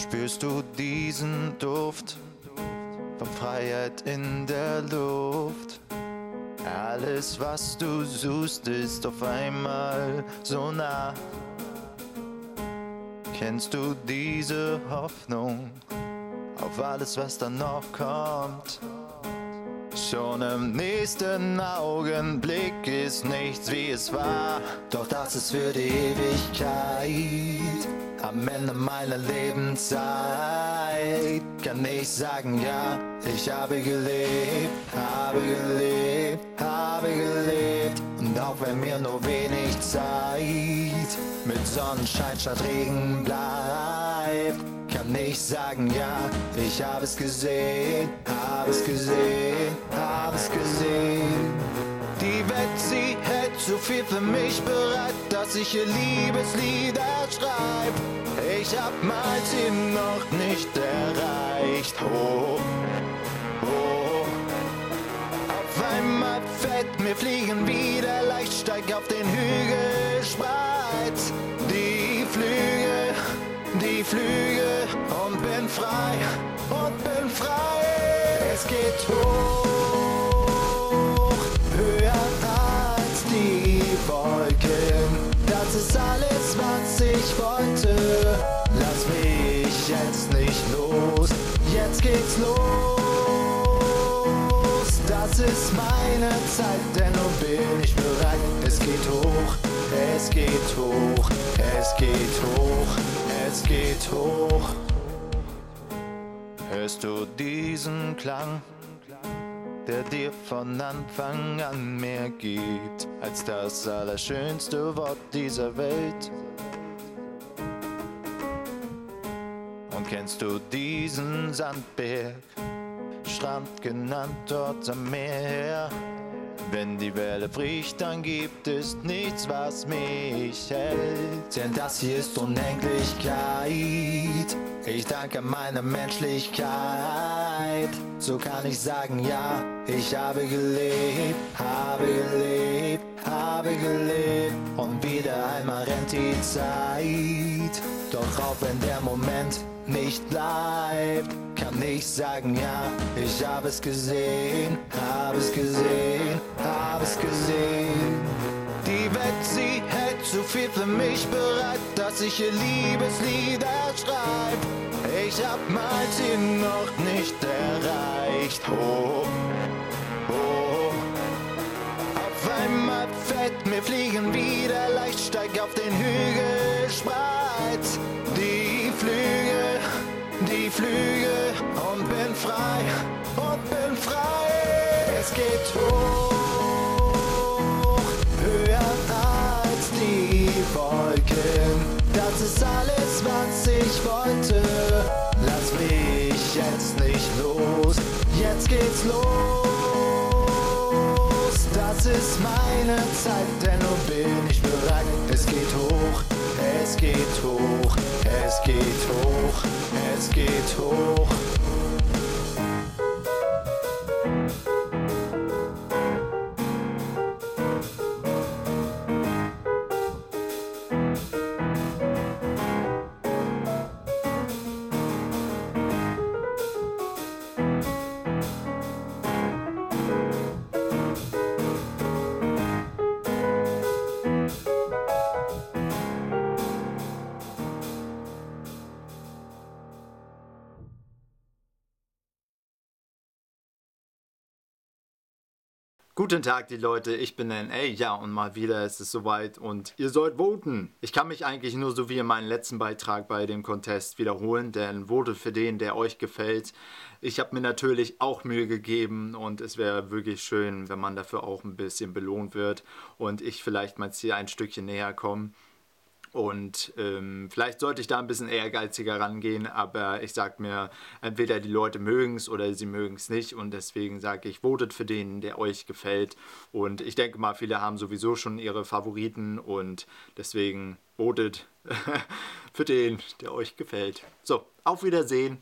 Spürst du diesen Duft von Freiheit in der Luft? Alles, was du suchst, ist auf einmal so nah. Kennst du diese Hoffnung auf alles, was dann noch kommt? Schon im nächsten Augenblick ist nichts wie es war. Doch das ist für die Ewigkeit. Am Ende meiner Lebenszeit kann ich sagen, ja, ich habe gelebt, habe gelebt, habe gelebt. Und auch wenn mir nur wenig Zeit mit Sonnenschein statt Regen bleibt, kann ich sagen, ja, ich habe es gesehen, habe es gesehen, habe es gesehen. Die Welt, sie zu viel für mich bereit, dass ich ihr Liebeslieder schreib. Ich hab mein Ziel noch nicht erreicht. Oh, oh. Auf einmal fällt mir Fliegen wieder leicht, steig auf den Hügel, spreiz die Flügel die Flügel und bin frei und bin frei. Es geht hoch, Das ist alles, was ich wollte. Lass mich jetzt nicht los, jetzt geht's los. Das ist meine Zeit, denn nun bin ich bereit. Es geht hoch, es geht hoch, es geht hoch, es geht hoch. Hörst du diesen Klang, der dir von Anfang an mehr gibt als das allerschönste Wort dieser Welt? Und kennst du diesen Sandberg, Strand genannt dort am Meer? Wenn die Welle bricht, dann gibt es nichts, was mich hält. Denn das hier ist Unendlichkeit. Ich danke meiner Menschlichkeit. So kann ich sagen, ja, ich habe gelebt, habe gelebt, habe gelebt. Und wieder einmal rennt die Zeit. Doch auch wenn der Moment nicht bleibt, kann ich sagen, ja, ich habe es gesehen, habe es gesehen, habe es gesehen. Die Welt, sie hält zu viel für mich bereit, dass ich ihr Liebeslieder schreib. Ich hab mein Ziel noch nicht steig auf den Hügel, spreiz die Flügel, die Flügel und bin frei, und bin frei. Es geht hoch, höher als die Wolken. Das ist alles, was ich wollte. Lass mich jetzt nicht los, jetzt geht's los. Das ist meine Zeit, denn nun bin ich bereit. Es geht hoch, es geht hoch, es geht hoch, es geht hoch. Guten Tag, die Leute, ich bin NA, ja, und mal wieder ist es soweit und ihr sollt voten. Ich kann mich eigentlich nur so wie in meinem letzten Beitrag bei dem Contest wiederholen, denn votet für den, der euch gefällt. Ich habe mir natürlich auch Mühe gegeben und es wäre wirklich schön, wenn man dafür auch ein bisschen belohnt wird und ich vielleicht mal hier ein Stückchen näher komme. Und ähm, vielleicht sollte ich da ein bisschen ehrgeiziger rangehen, aber ich sage mir, entweder die Leute mögen es oder sie mögen es nicht. Und deswegen sage ich, votet für den, der euch gefällt. Und ich denke mal, viele haben sowieso schon ihre Favoriten und deswegen votet für den, der euch gefällt. So, auf Wiedersehen.